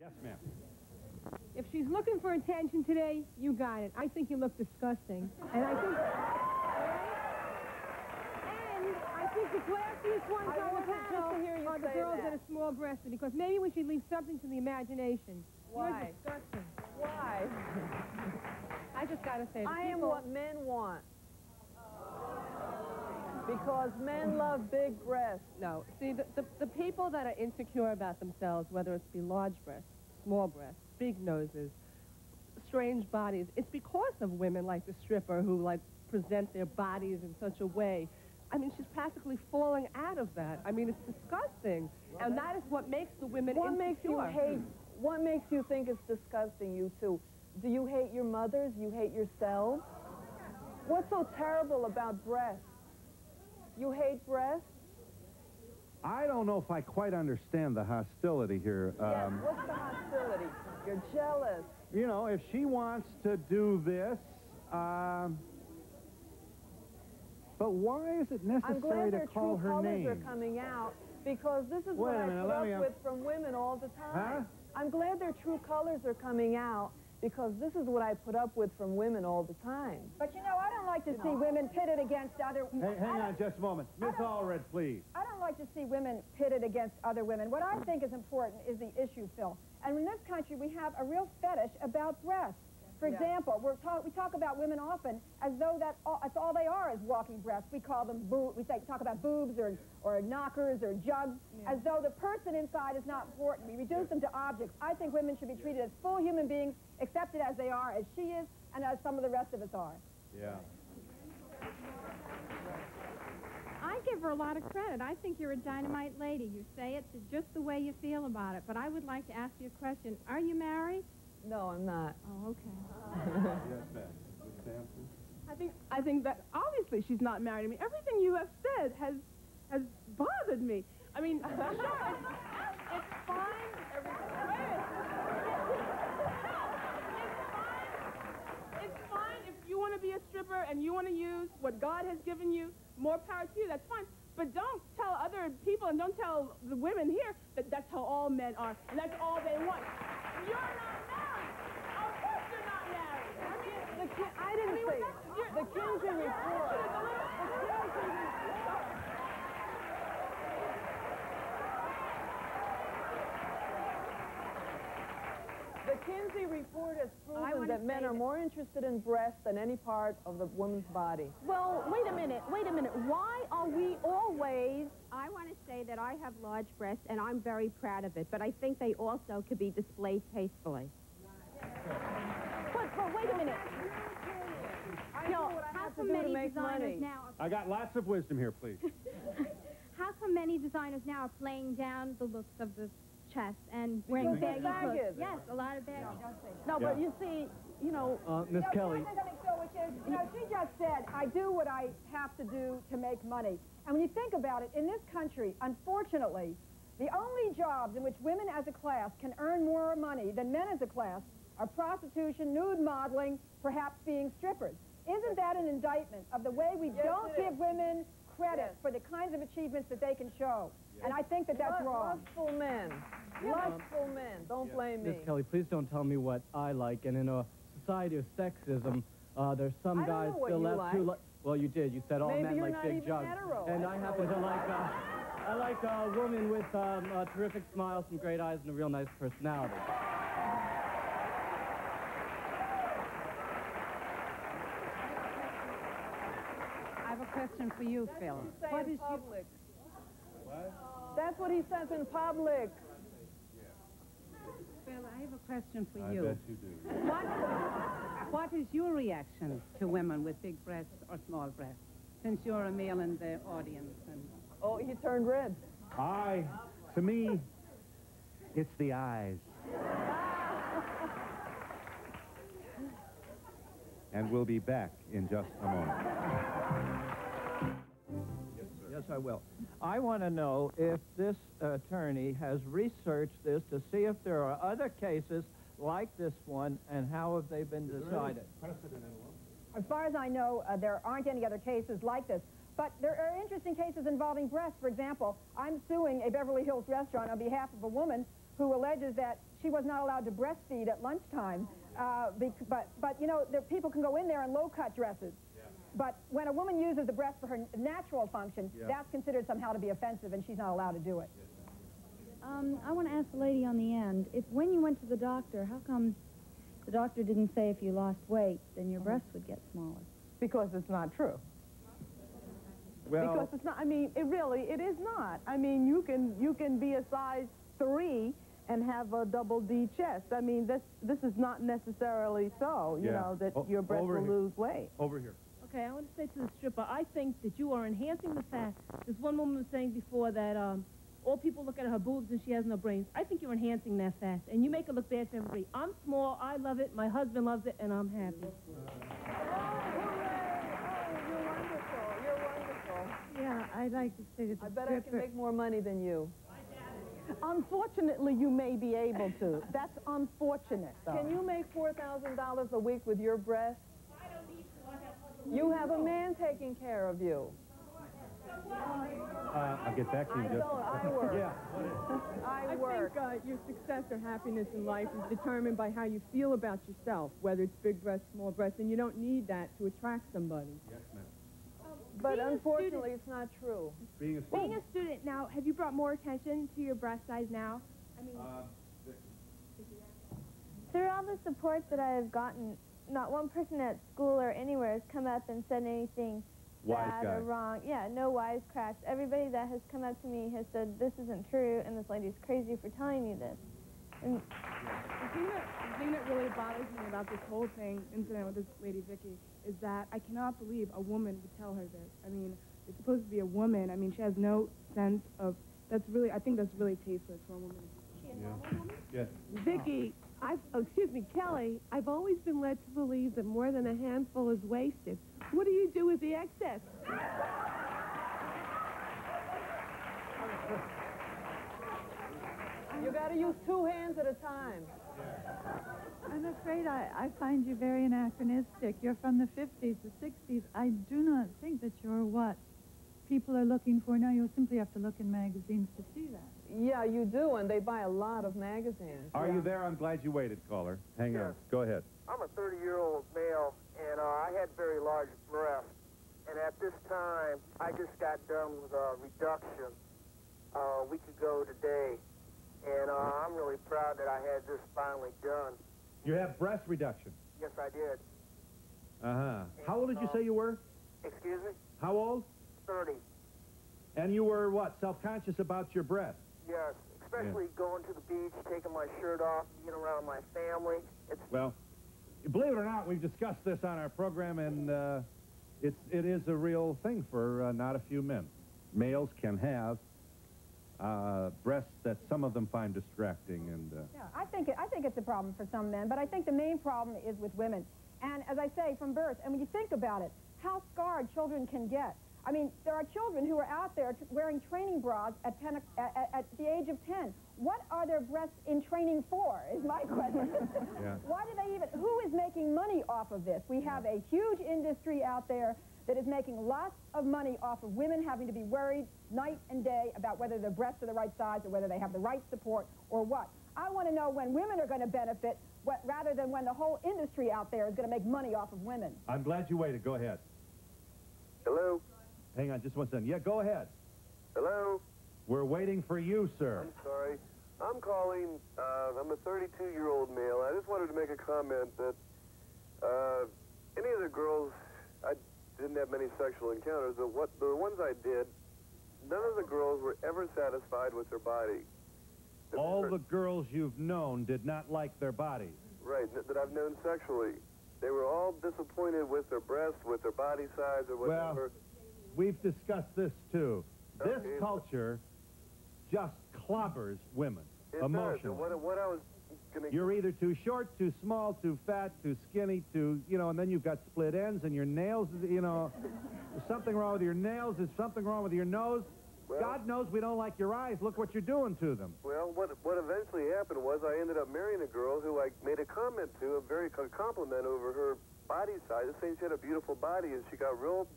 Yes, ma'am. If she's looking for attention today, you got it. I think you look disgusting. And I think... And I think the classiest ones I on the wanted just panel to hear you are the girls that. that are small-breasted, because maybe we should leave something to the imagination. Why? You're disgusting. Why? I just got to say, the I am what men want. Because men love big breasts. No. See, the, the, the people that are insecure about themselves, whether it's be large breasts, small breasts, big noses, strange bodies, it's because of women like the stripper who, like, present their bodies in such a way. I mean, she's practically falling out of that. I mean, it's disgusting. and that is what makes the women What makes you hate, what makes you think it's disgusting, you two? Do you hate your mothers? You hate yourselves? What's so terrible about breasts? You hate breasts? I don't know if I quite understand the hostility here. yes. Um, What's the hostility? You're jealous. you know, if she wants to do this, um, but why is it necessary to call her name? I'm glad their true colors are coming out because this is Wait what I minute, put up uh, with from women all the time. Huh? I'm glad their true colors are coming out because this is what I put up with from women all the time. But you know, I don't like to see women pitted against other... Hey, hang on just a moment. Miss Allred, please. I don't like to see women pitted against other women. What I think is important is the issue, Phil. And in this country, we have a real fetish about breasts. For Yeah. example, we're talk, we talk about women often as though that all, that's all they are is walking breasts. We call them boo. We say, talk about boobs or, or knockers or jugs, as though the person inside is not important. We reduce them to objects. I think women should be treated as full human beings, accepted as they are, as she is, and as some of the rest of us are. Yeah. I give her a lot of credit. I think you're a dynamite lady. You say it just the way you feel about it. But I would like to ask you a question. Are you married? No, I'm not. Oh, okay. Yes, ma'am. I think I think that obviously she's not married. I mean, everything you have said has has bothered me. I mean, sure, it's, it's fine. It's fine if you want to be a stripper and you want to use what God has given you. More power to you. That's fine. But don't tell other people and don't tell the women here that that's how all men are and that's all they want. You're not married. Of course you're not married. I mean, The I didn't mean, say you're- the Kinsey report. The Kinsey report has proven that men are more interested in breasts than any part of the woman's body. Well, wait a minute, wait a minute. Why are we always... I want to say that I have large breasts, and I'm very proud of it. But I think they also could be displayed tastefully. But, but wait a minute. I know what I How come many designers money. now? I got lots of wisdom here, please. How come many designers now are playing down the looks of the chest and wearing Because baggy they're clothes? faggots. Yes, a lot of baggy. No, but Yeah. you see, you know, Uh, Miss No, Kellie, Can I say something, Phil, which is, you know, she just said, I do what I have to do to make money. And when you think about it, in this country, unfortunately, the only jobs in which women as a class can earn more money than men as a class are prostitution, nude modeling, perhaps being strippers. Isn't that an indictment of the way we Yes, don't give women credit Yes. for the kinds of achievements that they can show? And I think that that's lust- wrong. lustful men. Lustful men. Don't blame me. Miss Kellie, please don't tell me what I like. And in a society of sexism, uh, there's some I don't guys know what still you left who like. li- Well, you did. You said all Maybe men you're like not big even jugs. hetero. And I I happen to like uh, I like a woman with um, a terrific smile, some great eyes, and a real nice personality. I have a question for you, Phil. Say What in is your, public. That's what he says in public. Phil, I have a question for I you. bet you do. What, what is your reaction to women with big breasts or small breasts? Since you're a male in the audience. And Oh, he turned red. I, to me, it's the eyes. And we'll be back in just a moment. Yes, I will. I want to know if this attorney has researched this to see if there are other cases like this one and how have they been decided. As far as I know, uh, there aren't any other cases like this. But there are interesting cases involving breasts. For example, I'm suing a Beverly Hills restaurant on behalf of a woman who alleges that she was not allowed to breastfeed at lunchtime. Uh, but, but, you know, there, people can go in there in low-cut dresses. But when a woman uses the breast for her natural function, Yeah. that's considered somehow to be offensive, and she's not allowed to do it. Um, I want to ask the lady on the end, if when you went to the doctor, how come the doctor didn't say if you lost weight, then your breasts would get smaller? Because it's not true. Well, because it's not. I mean, it really, it is not. I mean, you can you can be a size three and have a double D chest. I mean, this this is not necessarily so. You Yeah. know that O- your breast over will here. lose weight. over here. Okay, I want to say to the stripper, I think that you are enhancing the fact. This one woman was saying before that um, all people look at her boobs and she has no brains. I think you're enhancing that fact, and you make it look bad to everybody. I'm small, I love it, my husband loves it, and I'm happy. you're wonderful. You're wonderful. Yeah, I'd like to say that I bet I can make more money than you. Unfortunately, you may be able to. That's unfortunate, though. Can you make four thousand dollars a week with your breast? You have a man taking care of you. Uh, I'll get back to you. I just- don't. I work. Yeah. I I think uh, your success or happiness in life is determined by how you feel about yourself, whether it's big breasts, small breasts, and you don't need that to attract somebody. But Being a unfortunately, it's not true. Being a student, Being a student now, have you brought more attention to your breast size now? I mean, Through all the support that I have gotten, not one person at school or anywhere has come up and said anything Wise bad guy. or wrong. Yeah, no wisecracks. Everybody that has come up to me has said, this isn't true, and this lady's crazy for telling you this. And The thing that, the thing that really bothers me about this whole thing, incident with this lady Vicky, is that I cannot believe a woman would tell her this. I mean, it's supposed to be a woman. I mean, she has no sense of. That's really. I think that's really tasteless for a woman. Yes. Vicky, I, oh, excuse me, Kellie. I've always been led to believe that more than a handful is wasted. What do you do with the excess? You got to use two hands at a time. I'm afraid I, I find you very anachronistic. You're from the 50s, the 60s. I do not think that you're what people are looking for now. You'll simply have to look in magazines to see that. Yeah, you do, and they buy a lot of magazines. Are you there? I'm glad you waited, caller. Hang on. Go ahead. I'm a 30-year-old male, and uh, I had very large breasts. And at this time, I just got done with a reduction uh, a week ago today. And uh, I'm really proud that I had this finally done. You have breast reduction. Yes, I did. Uh-huh. How old did you say you were? Excuse me? How old? 30. And you were, what, self-conscious about your breast? Yes, especially going to the beach, taking my shirt off, being around my family. It's Well, believe it or not, we've discussed this on our program, and uh, it's, it is a real thing for uh, not a few men. Males can have uh, breasts that some of them find distracting, and uh, Yeah, I think, it, I think it's a problem for some men, but I think the main problem is with women. And as I say, from birth, and when you think about it, how scarred children can get. I mean, there are children who are out there wearing training bras at, 10, o- at, at- at the age of 10. What are their breasts in training for, is my question. Yeah. Why do they even, who is making money off of this? We have a huge industry out there that is making lots of money off of women having to be worried night and day about whether their breasts are the right size or whether they have the right support or what. I want to know when women are going to benefit what, rather than when the whole industry out there is going to make money off of women. I'm glad you waited. Go ahead. Hello? Hang on just one second. Yeah, go ahead. Hello? We're waiting for you, sir. I'm sorry. I'm calling, uh, I'm a 32-year-old male. I just wanted to make a comment that uh, any of the girls, I didn't have many sexual encounters, but what the ones I did, none of the girls were ever satisfied with their body. All the girls you've known did not like their bodies. Right, that, that I've known sexually. They were all disappointed with their breasts, with their body size, or whatever. Well, whatever. We've discussed this too. Uh, this Okay. culture just clobbers women it emotionally. What, what I was to... You're either too short, too small, too fat, too skinny, too, you know, and then you've got split ends and your nails, you know, there's something wrong with your nails, there's something wrong with your nose. God knows we don't like your eyes. Look what you're doing to them. Well, what what eventually happened was I ended up marrying a girl who I made a comment to, a very compliment over her body size, saying she had a beautiful body, and she got real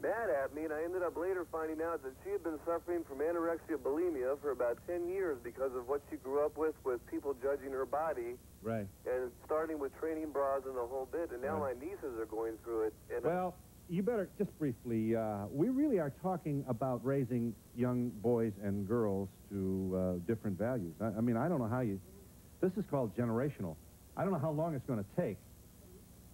mad at me, and I ended up later finding out that she had been suffering from anorexia bulimia for about 10 years because of what she grew up with, with people judging her body, Right. and starting with training bras and the whole bit, and now Right. my nieces are going through it. And Well, you better, just briefly, uh, we really are talking about raising young boys and girls to uh, different values. I, I mean, I don't know how you, this is called generational. I don't know how long it's going to take.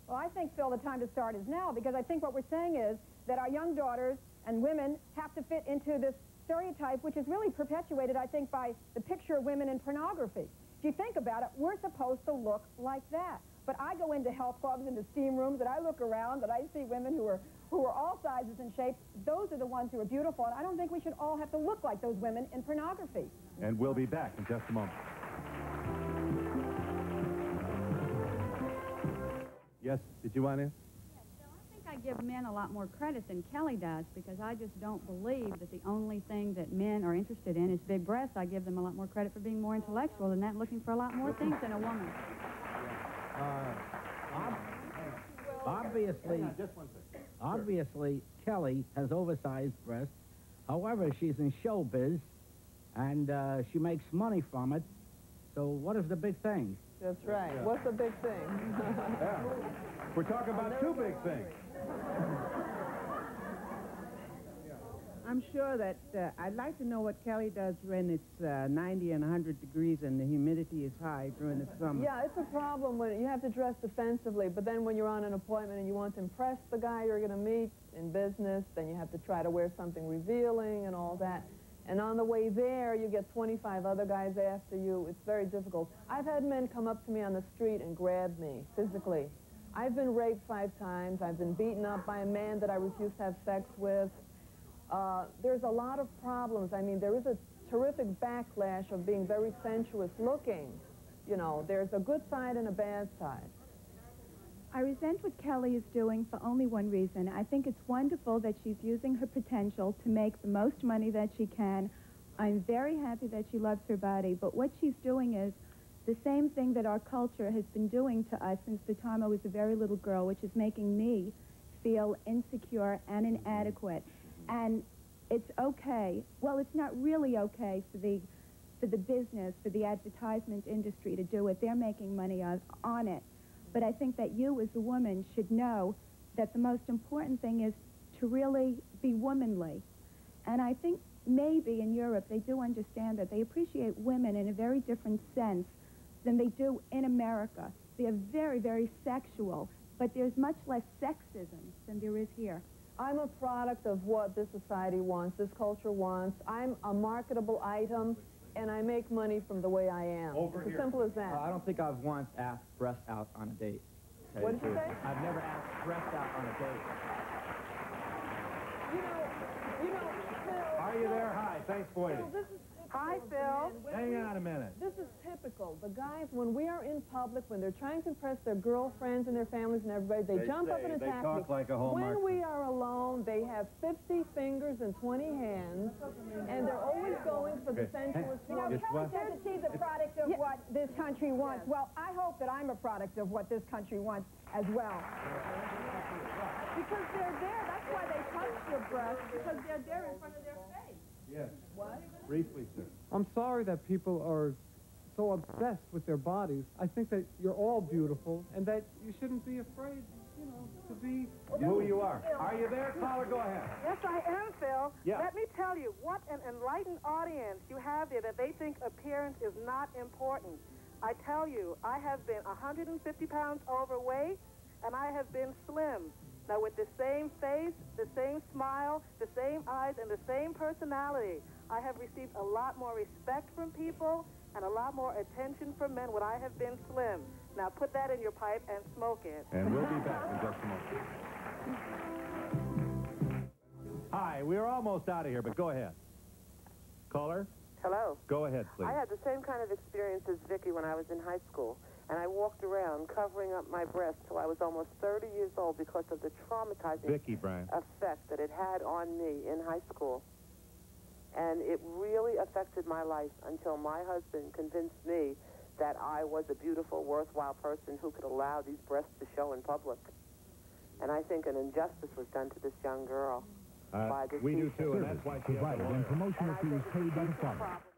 Well, I think, Phil, the time to start is now because I think what we're saying is that our young daughters and women have to fit into this stereotype, which is really perpetuated, I think, by the picture of women in pornography. If you think about it, we're supposed to look like that. But I go into health clubs, into steam rooms, and I look around, and I see women who are who are all sizes and shapes. Those are the ones who are beautiful, and I don't think we should all have to look like those women in pornography. And we'll be back in just a moment. Yes, did you want to? I think I give men a lot more credit than Kellie does because I just don't believe that the only thing that men are interested in is big breasts. I give them a lot more credit for being more intellectual than that, looking for a lot more things than a woman. Uh, obviously, obviously, Kellie has oversized breasts. However, she's in showbiz, and uh, she makes money from it. So what is the big thing? That's right. What's the big thing? Yeah. We're talking about two big things. I'm sure that uh, I'd like to know what Kellie does when it's uh, 90 and 100 degrees and the humidity is high during the summer. Yeah, it's a problem when you have to dress defensively, but then when you're on an appointment and you want to impress the guy you're going to meet in business, then you have to try to wear something revealing and all that. And on the way there, you get 25 other guys after you. It's very difficult. I've had men come up to me on the street and grab me physically. I've been raped five times. I've been beaten up by a man that I refused to have sex with. Uh, there's a lot of problems. I mean, there is a terrific backlash of being very sensuous looking. You know, there's a good side and a bad side. I resent what Kellie is doing for only one reason. I think it's wonderful that she's using her potential to make the most money that she can. I'm very happy that she loves her body, but what she's doing is the same thing that our culture has been doing to us since the time I was a very little girl, which is making me feel insecure and inadequate. And it's okay. Well, it's not really okay for the for the business, for the advertisement industry to do it. They're making money on, on it. But I think that you as a woman should know that the most important thing is to really be womanly. And I think maybe in Europe they do understand that. They appreciate women in a very different sense than they do in America. They're very, very sexual, but there's much less sexism than there is here. I'm a product of what this society wants, this culture wants. I'm a marketable item, and I make money from the way I am. Over it's here. as simple as that. Uh, I don't think I've once asked breast out on a date. What did you say? I've never asked breast out on a date. You know, you know, Phil. Are you there? Hi, thanks for waiting. Phil, this is Hi, Phil. Hang on a minute. This is typical. The guys, when we are in public, when they're trying to impress their girlfriends and their families and everybody, they, They jump up say- and they attack talk me. like a Hallmark When we are alone, they have 50 fingers and 20 hands, and they're always going for the Okay. sensuous You know, Guess Kellie what? says that she's a product of what this country wants. Well, I hope that I'm a product of what this country wants as well. Because they're there. That's why they touch your breast, because they're there in front of their face. Yes. Briefly, sir. I'm sorry that people are so obsessed with their bodies. I think that you're all beautiful and that you shouldn't be afraid, you know, to be Who you are. Are you there, caller? Go ahead. Yes, I am, Phil. Yeah. Let me tell you, what an enlightened audience you have there that they think appearance is not important. I tell you, I have been 150 pounds overweight, and I have been slim. Now, with the same face, the same smile, the same eyes, and the same personality, I have received a lot more respect from people and a lot more attention from men when I have been slim. Now, put that in your pipe and smoke it. And we'll be back in just a moment. Hi, we're almost out of here, but go ahead. Caller, Hello. go ahead, please. I had the same kind of experience as Vicky when I was in high school. And I walked around covering up my breasts till I was almost 30 years old because of the traumatizing Vicky Bryan. effect that it had on me in high school. And it really affected my life until my husband convinced me that I was a beautiful, worthwhile person who could allow these breasts to show in public. And I think an injustice was done to this young girl Uh, by this we do too, and that's why she has provided and lawyer. promotional fees paid by the it's father. problem.